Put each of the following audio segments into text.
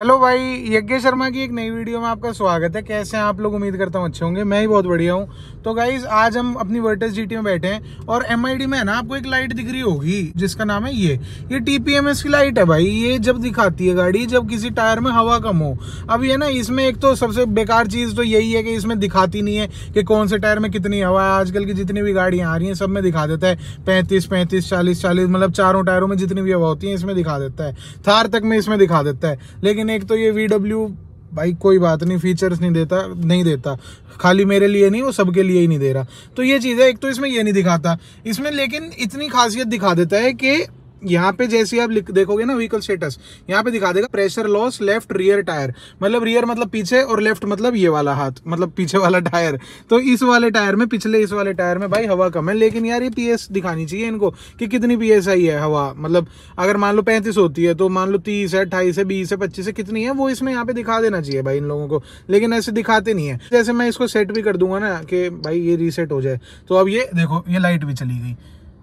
Hello भाई यज्ञ शर्मा की एक नई वीडियो में आपका स्वागत है। कैसे हैं आप लोग? उम्मीद करता हूँ अच्छे होंगे। मैं ही बहुत बढ़िया हूँ। तो गाइज़ आज हम अपनी वर्टेज जीटी में बैठे हैं और एमआईडी में है ना, आपको एक लाइट दिख रही होगी, जिसका नाम है ये। ये टीपीएमएस की लाइट है भाई। ये जब दिखाती है गाड़ी, जब किसी टायर में हवा कम हो। अब ये ना, इसमें एक तो सबसे बेकार चीज़ तो यही है कि इसमें दिखाती नहीं है कि कौन से टायर में कितनी हवा है। आजकल की जितनी भी गाड़ियाँ आ रही हैं, सब में दिखा देता है। पैंतीस पैंतीस, चालीस चालीस मतलब चारों टायरों में जितनी भी हवा होती है, इसमें दिखा देता है। थार तक में इसमें दिखा देता है। लेकिन लेकिन एक तो ये वी भाई कोई बात नहीं फीचर्स नहीं देता नहीं देता। खाली मेरे लिए नहीं, वो सबके लिए ही नहीं दे रहा। तो ये चीज़ है एक तो इसमें ये नहीं दिखाता। इसमें लेकिन इतनी खासियत दिखा देता है कि यहाँ पे जैसे आप देखोगे ना व्हीकल स्टेटस यहाँ पे दिखा देगा pressure loss left rear tyre मतलब रियर मतलब पीछे और लेफ़्ट मतलब ये वाला हाथ मतलब पीछे वाला टायर तो इस वाले टायर में, पिछले इस वाले टायर में भाई हवा कम है, लेकिन यार ये पीएस दिखानी चाहिए इनको कि कितनी आई है हवा. मतलब अगर मान लो पैंतीस होती है तो मान लो तीस है, अट्ठाईस है, बीस है, पच्चीस है, कितनी है, वो इसमें यहाँ पे दिखा देना चाहिए भाई इन लोगों को. लेकिन ऐसे दिखाते नहीं है. जैसे मैं इसको सेट भी कर दूँगा ना कि भाई ये रीसेट हो जाए. तो अब ये देखो, ये लाइट भी चली गई.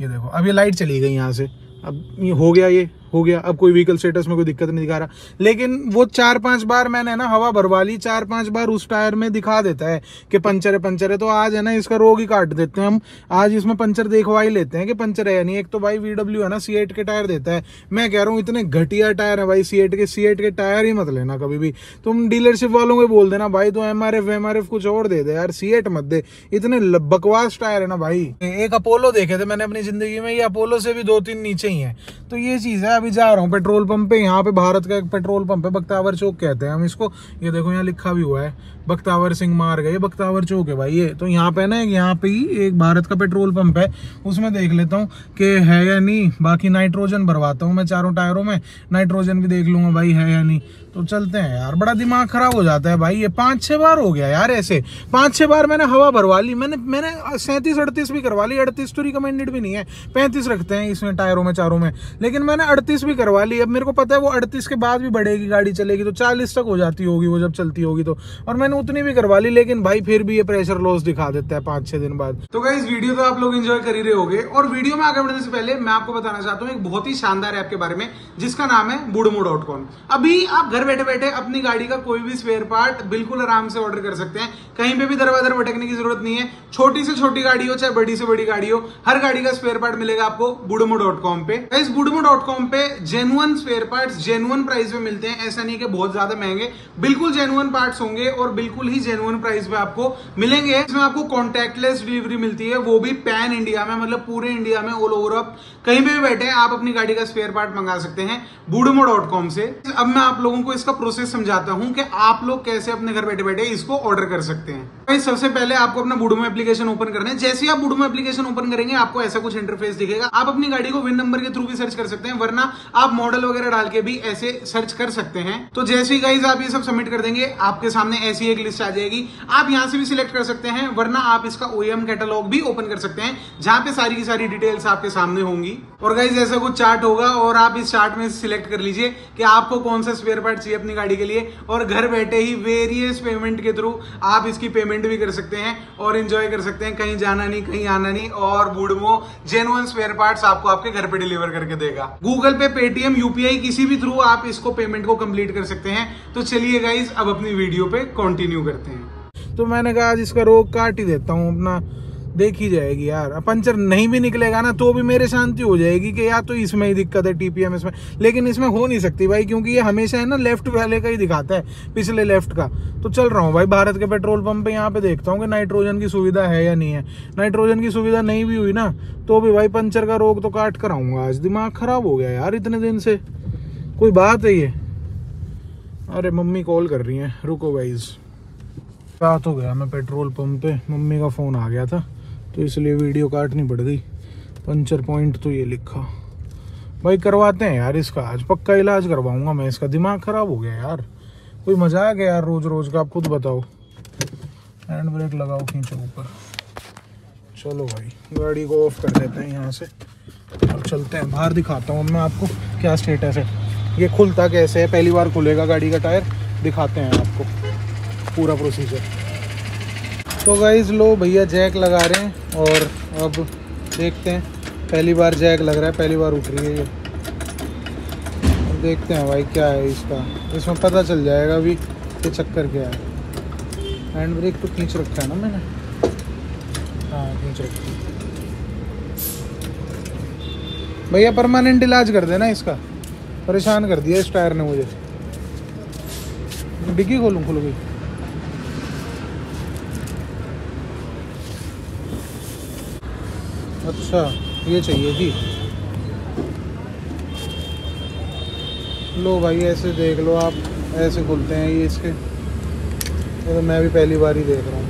ये देखो, अब ये लाइट चली गई यहाँ से. अब ये हो गया ये। हो गया। अब कोई व्हीकल स्टेटस में कोई दिक्कत नहीं दिखा रहा। लेकिन वो चार पाँच बार मैंने ना हवा भरवा ली चार पाँच बार उस टायर में दिखा देता है कि पंचर है पंचर है। तो आज है ना, इसका रोग ही काट देते हैं हम। आज इसमें पंचर देखवा ही लेते हैं कि पंचर है या नहीं। एक तो भाई वीडब्ल्यू है ना सी के टायर देता है। मैं कह रहा हूँ, इतने घटिया टायर है भाई सी के सी के टायर ही मत लेना कभी भी। तुम डीलरशिप वालों को बोल देना, भाई तो एम आर कुछ और दे दे यार सी मत दे। इतने बकवास टायर है ना भाई। एक अपोलो देखे थे मैंने अपनी ज़िंदगी में, ये अपोलो से भी दो तीन नीचे ही है। तो ये चीज़ है अभी जा रहा हूँ, पेट्रोल पंप पे, यहाँ पे भारत का एक पेट्रोल पंप है, बख्तावर चौक कहते हैं हम इसको। ये देखो, यहाँ लिखा भी हुआ है। बख्तावर सिंह मार गए, बख्तावर चौक है भाई ये। तो यहाँ पे ना यहाँ पे ही एक भारत का पेट्रोल पंप है, उसमें देख लेता हूँ कि है या नहीं। बाकी नाइट्रोजन भरवाता हूँ मैं चारों टायरों में, नाइट्रोजन भी देख लूँगा भाई है या नहीं। तो चलते हैं यार, बड़ा दिमाग खराब हो जाता है भाई ये। पाँच छह बार हो गया यार ऐसे। पाँच छह बार मैंने हवा भरवा ली, मैंने मैंने सैंतीस, अड़तीस भी करवा ली। अड़तीस तो रिकमेंडेड भी नहीं है। पैंतीस रखते हैं इसमें टायरों में, चारों में। लेकिन मैंने अड़तीस भी करवा ली। अब मेरे को पता है वो अड़तीस के बाद भी बढ़ेगी, गाड़ी चलेगी तो चालीस तक हो जाती होगी वो जब चलती होगी तो। और मैंने उतनी भी करवा ली, लेकिन भाई फिर भी ये प्रेशर लॉस दिखा देता है पाँच छह दिन बाद। तो इस वीडियो तो आप लोग इंजॉय कर ही रहे होगे, और वीडियो में आगे बढ़ने से पहले मैं आपको बताना चाहता हूँ एक बहुत ही शानदार ऐप के बारे में, जिसका नाम है बुडमो डॉट कॉम अभी आप घर बैठे बैठे अपनी गाड़ी का कोई भी स्पेयर पार्ट बिल्कुल आराम से ऑर्डर कर सकते हैं। कहीं पे भी दरवाज़ा भटकने की ज़रूरत नहीं है। छोटी से छोटी गाड़ी हो, चाहे बड़ी से बड़ी गाड़ी हो, हर गाड़ी का स्पेयर पार्ट मिलेगा आपको बुडमो डॉट कॉम पे। इस बुडमो डॉट कॉम पे genuine spare part genuine price में मिलते हैं। ऐसा नहीं कि बहुत ज़्यादा महँगे, बिल्कुल जेनुअन पार्ट होंगे और बिल्कुल ही जेनुअन प्राइस पे आपको मिलेंगे। इसमें आपको कॉन्टेक्टलेस डिलीवरी मिलती है। वो भी पैन इंडिया में मतलब पूरे इंडिया में ऑल ओवर अप कहीं पे भी बैठे आप अपनी गाड़ी का स्पेयर पार्ट मंगा सकते हैं बुडमो डॉट कॉम से। अब मैं आप लोगों को इसका प्रोसेस समझाता हूँ कि आप लोग कैसे अपने घर बैठे बैठे इसको ऑर्डर कर सकते हैं। भाई, सबसे पहले आपको अपना बुडमो एप्लीकेशन ओपन करना है। जैसे ही आप बुडमो एप्लीकेशन ओपन करेंगे, आपको ऐसा कुछ इंटरफेस दिखेगा। आप अपनी गाड़ी को विन नंबर के थ्रू भी सर्च कर सकते हैं, वरना आप मॉडल वगैरह डाल के भी ऐसे सर्च कर सकते हैं। तो जैसे ही गाइज़ आप ये सब सबमिट कर देंगे, आपके सामने ऐसी एक लिस्ट आ जाएगी। आप यहाँ से भी सिलेक्ट कर सकते हैं, वरना आप इसका ओएम कैटलॉग भी ओपन कर सकते हैं, जहाँ पे सारी की सारी डिटेल्स आपके सामने होंगी। और गाइज़ ऐसा कुछ चार्ट होगा और आप इस चार्ट में सिलेक्ट कर लीजिए कि आपको कौन सा स्पेयर पार्ट चाहिए अपनी गाड़ी के लिए और घर बैठे ही वेरियस पेमेंट के थ्रू आप इसकी पेमेंट भी कर सकते हैं और इंजॉय कर सकते हैं, कहीं जाना नहीं, कहीं आना नहीं और बुडमो जेनुअन स्पेयर पार्ट्स आपको आपके घर पे डिलीवर करके देगा। गूगल पे पेटीएम यूपीआई किसी भी थ्रू आप इसको पेमेंट को कंप्लीट कर सकते हैं। तो चलिए गाइज़ अब अपनी वीडियो पे कंटिन्यू करते हैं। तो मैंने कहा, आज इसका रोग काट ही देता हूँ, अपना देखी जाएगी यार। पंचर नहीं भी निकलेगा ना तो भी मेरे शांति हो जाएगी कि यार तो इसमें ही दिक्कत है टीपीएम इसमें। लेकिन इसमें हो नहीं सकती भाई, क्योंकि ये हमेशा है ना लेफ़्ट वाले का ही दिखाता है, पिछले लेफ़्ट का। तो चल रहा हूँ भाई, भारत के पेट्रोल पंप पे यहाँ पे देखता हूँ कि नाइट्रोजन की सुविधा है या नहीं है। नाइट्रोजन की सुविधा नहीं भी हुई ना तो भी भाई पंचर का रोग तो काट कर आऊँगा आज। दिमाग खराब हो गया यार इतने दिन से। कोई बात है ये? अरे मम्मी कॉल कर रही है। रुको भाईज रात हो गया, मैं पेट्रोल पंप पे, मम्मी का फ़ोन आ गया था तो इसलिए वीडियो काटनी पड़ गई। पंचर पॉइंट तो ये लिखा। भाई करवाते हैं यार इसका आज, पक्का इलाज करवाऊँगा मैं इसका। दिमाग ख़राब हो गया यार। कोई मज़ा आ गया यार रोज़ रोज़ का, आप खुद बताओ। हैंड ब्रेक लगाओ, खींचो ऊपर। चलो भाई, गाड़ी को ऑफ़ कर देते हैं यहाँ से। अब चलते हैं, बाहर दिखाता हूँ मैं आपको क्या स्टेटस है। ये खुलता कैसे है? पहली बार खुलेगा गाड़ी का टायर दिखाते हैं आपको। पूरा प्रोसीजर तो गाइज़ लो भैया जैक लगा रहे हैं और अब देखते हैं। पहली बार जैक लग रहा है, पहली बार उठ रही है ये। देखते हैं भाई क्या है इसका। इसमें पता चल जाएगा अभी कि चक्कर क्या है। हैंड ब्रेक तो खींच रखा है ना मैंने? हाँ खींच रखी भैया परमानेंट इलाज कर देना इसका। परेशान कर दिया इस टायर ने मुझे। डिग्गी खोलूँ खुल गई अच्छा ये चाहिए जी लो भाई, ऐसे देख लो आप, ऐसे खुलते हैं ये इसके। तो मैं भी पहली बार ही देख रहा हूँ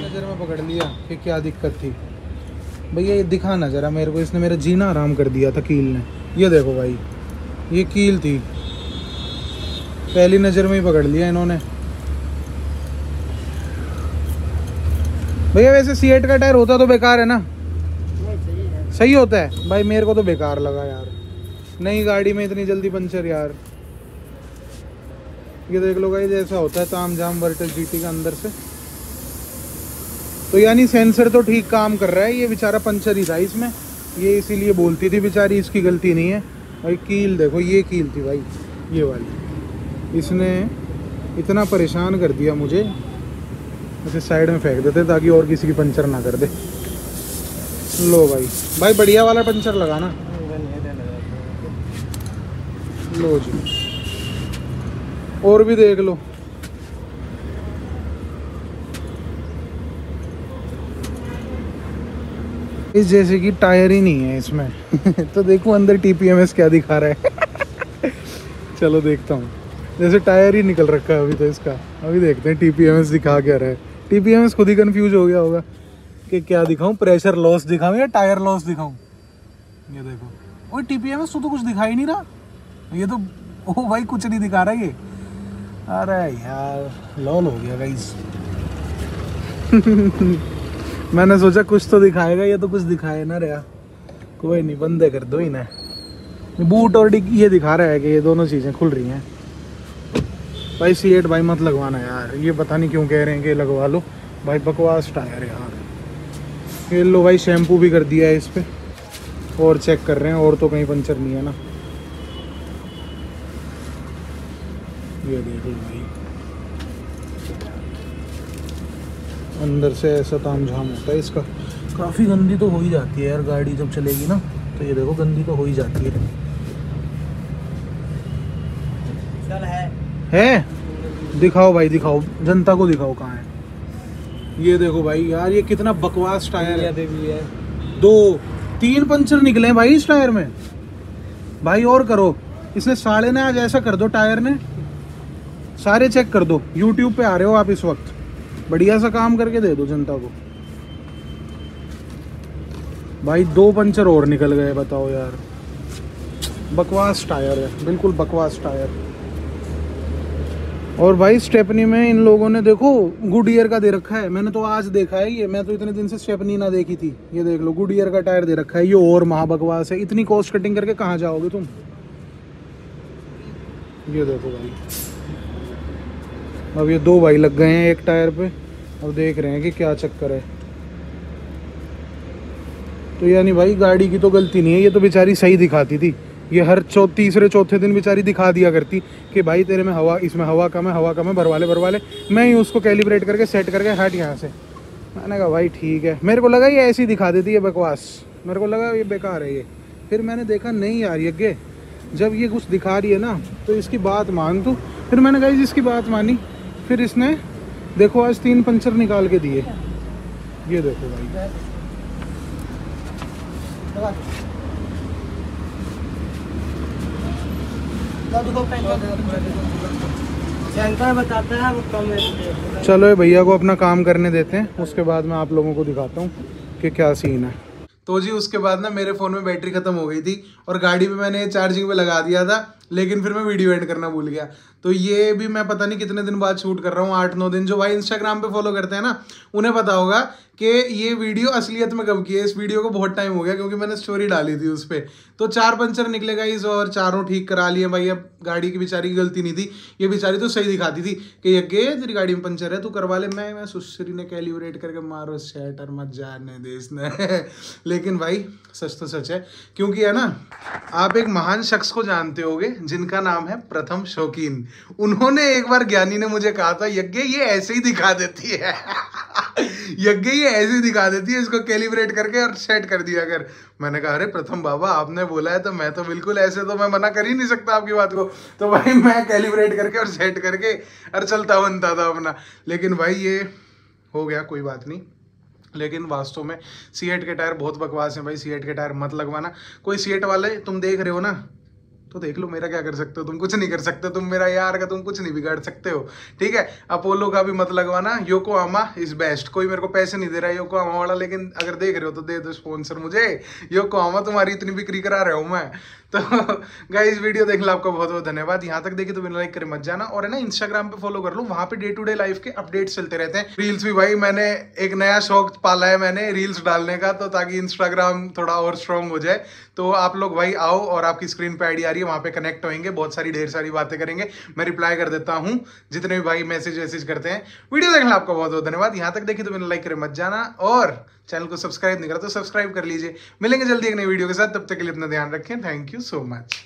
नज़र में पकड़ लिया कि क्या दिक्कत थी। भैया, ये दिखा ना जरा मेरे को, इसने मेरा जीना आराम कर दिया था कील ने। ये देखो भाई, ये कील थी। पहली नज़र में ही पकड़ लिया इन्होंने। भैया, वैसे सी का टायर होता तो बेकार है ना? सही होता है। भाई, मेरे को तो बेकार लगा यार। नई गाड़ी में इतनी जल्दी पंचर यार। ये देख लो भाई, जैसा होता है ताम जाम वर्टल जीटी का अंदर से। तो यानी सेंसर तो ठीक काम कर रहा है, ये बेचारा पंचर ही था इसमें। ये इसीलिए बोलती थी बेचारी, इसकी गलती नहीं है। भाई, कील देखो, ये कील थी भाई, ये वाली। इसने इतना परेशान कर दिया मुझे ऐसे साइड में फेंक देते ताकि और किसी की पंचर ना कर दे। लो भाई। भाई, बढ़िया वाला पंचर लगाना लो जी। और भी देख लो। इस जैसे कि टायर ही नहीं है इसमें। तो देखो अंदर टीपीएमएस क्या दिखा रहा है। चलो देखता हूँ। जैसे टायर ही निकल रखा है अभी तो इसका। अभी देखते हैं टीपीएमएस दिखा क्या रहा है। टीपीएमएस खुद ही कंफ्यूज हो गया होगा कि क्या दिखाऊँ प्रेशर लॉस दिखाऊँ या टायर लॉस दिखाऊँ। ये देखो। ओए टीपीएमएस तो, तो कुछ दिखा ही नहीं रहा। ये तो ओ भाई कुछ नहीं दिखा रहा ये। अरे यार लॉल हो गया गाइस मैंने सोचा कुछ तो दिखाएगा, ये तो कुछ दिखाए ना रहा। कोई नहीं, बंदे कर दो ही ना बूट और ये दिखा रहा है कि ये दोनों चीज़ें खुल रही हैं। भाई सी एट भाई मत लगवाना यार, ये पता नहीं क्यों कह रहे हैं कि लगवा लो। भाई बकवास टायर यार। ये लो भाई शैम्पू भी कर दिया है इस पर और चेक कर रहे हैं, और तो कहीं पंचर नहीं है ना। ये देख लो भाई। अंदर से ऐसा ताम झाम होता है इसका काफ़ी गंदी तो हो ही जाती है यार गाड़ी जब चलेगी ना तो ये देखो गंदी तो हो ही जाती है। चल है। है? दिखाओ भाई दिखाओ। जनता को दिखाओ कहाँ है। ये देखो भाई यार ये कितना बकवास टायर है। है। दो तीन पंचर निकले हैं भाई इस टायर में। भाई और करो। इसने साले ने आज ऐसा कर दो टायर ने सारे चेक कर दो। यूट्यूब पे आ रहे हो आप इस वक्त। बढ़िया सा काम करके दे दो जनता को। भाई, दो पंचर और निकल गए, बताओ यार। बकवास टायर है, बिल्कुल बकवास टायर। और भाई, स्टेपनी में इन लोगों ने देखो गुड ईयर का दे रखा है। मैंने तो आज देखा है ये, मैं तो इतने दिन से स्टेपनी ना देखी थी। ये देख लो गुड ईयर का टायर दे रखा है, ये और महा बकवास है। इतनी कॉस्ट कटिंग करके कहाँ जाओगे तुम? ये देखो भाई। अब ये दो भाई लग गए हैं एक टायर पे। अब देख रहे हैं कि क्या चक्कर है। तो यानी भाई, गाड़ी की तो गलती नहीं है, ये तो बेचारी सही दिखाती थी। ये हर चौ, तीसरे, चौथे दिन बेचारी दिखा दिया करती कि भाई, तेरे में हवा, इसमें हवा कम है, हवा कम है, भरवाले भरवाले। मैं ही उसको कैलिब्रेट करके सेट करके हट यहाँ से। मैंने कहा, भाई, ठीक है। मेरे को लगा ये ऐसी दिखा देती है बकवास। मेरे को लगा ये बेकार है ये। फिर मैंने देखा, नहीं यार, ये जब ये कुछ दिखा रही है ना तो इसकी बात मान तू। फिर मैंने कहा इसकी बात मानी? फिर इसने, देखो आज तीन पंचर निकाल के दिए। ये देखो भाई। बताता है चलो भैया को अपना काम करने देते हैं, उसके बाद मैं आप लोगों को दिखाता हूँ कि क्या सीन है। तो जी, उसके बाद ना मेरे फ़ोन में बैटरी ख़त्म हो गई थी और गाड़ी पे मैंने चार्जिंग पे लगा दिया था। लेकिन फिर मैं वीडियो एड करना भूल गया। तो ये भी मैं पता नहीं कितने दिन बाद शूट कर रहा हूँ, आठ, नौ दिन। जो भाई इंस्टाग्राम पे फॉलो करते हैं ना, उन्हें पता होगा कि ये वीडियो असलियत में कब की है। इस वीडियो को बहुत टाइम हो गया, क्योंकि मैंने स्टोरी डाली थी उस पर तो चार पंचर निकलेगा इस और चारों ठीक करा लिए। भाई, अब गाड़ी की बेचारी की गलती नहीं थी। ये बेचारी तो सही दिखाती थी कि, यज्ञ, तेरी गाड़ी में पंचर है, तू करवा ले। मैं मैं सुश्री ने कैलिब्रेट करके मारो सेटर मत जाने दे इसने। लेकिन भाई, सच तो सच है, क्योंकि है ना, आप एक महान शख्स को जानते होगे जिनका नाम है प्रथम शौकीन। उन्होंने एक बार ज्ञानी ने मुझे कहा था, यज्ञ ये ऐसे ही दिखा देती है। यज्ञ ये ऐसे ही दिखा देती है, इसको कैलिब्रेट करके और सेट कर दिया अगर मैंने कहा, अरे प्रथम बाबा, आपने बोला है तो मैं तो बिल्कुल ऐसे तो मैं मना कर ही नहीं सकता आपकी बात को। तो भाई मैं कैलिब्रेट करके और सेट करके और चलता बनता था अपना। लेकिन भाई ये हो गया, कोई बात नहीं। लेकिन वास्तव में सी के टायर बहुत बकवास हैं भाई सी के टायर मत लगवाना। कोई सी वाले, तुम देख रहे हो ना? तो देख लो मेरा क्या कर सकते हो? तुम कुछ नहीं कर सकते। तुम मेरा यार का तुम कुछ नहीं बिगाड़ सकते हो। ठीक है? अपोलो का भी मत लगवाना। योको आमा इज़ बेस्ट कोई मेरे को पैसे नहीं दे रहा है आमा वाला, लेकिन अगर देख रहे हो तो दे दो स्पॉन्सर मुझे। योको आमा तुम्हारी इतनी बिक्री करा रहा हूँ मैं। तो गाइस वीडियो देखने आपका बहुत बहुत धन्यवाद। यहाँ तक देखिए तो बिना लाइक करे मत जाना। और है ना इंस्टाग्राम पे फॉलो कर लो। वहाँ पे डे टू डे लाइफ के अपडेट्स चलते रहते हैं। रील्स भी भाई, मैंने एक नया शौक पाला है मैंने रील्स डालने का तो ताकि इंस्टाग्राम थोड़ा और स्ट्रॉन्ग हो जाए। तो आप लोग भाई आओ और आपकी स्क्रीन पर आईडी आ रही है, वहाँ पे कनेक्ट होंगे बहुत सारी, ढेर सारी बातें करेंगे। मैं रिप्लाई कर देता हूँ, जितने भी भाई मैसेज वैसेज करते हैं। वीडियो देखने आपका बहुत बहुत धन्यवाद। यहाँ तक देखिए तो बिना लाइक करे मत जाना। और चैनल को सब्सक्राइब नहीं करा तो सब्सक्राइब कर लीजिए। मिलेंगे जल्दी एक नई वीडियो के साथ, तब तक के लिए अपना ध्यान रखें। Thank you so much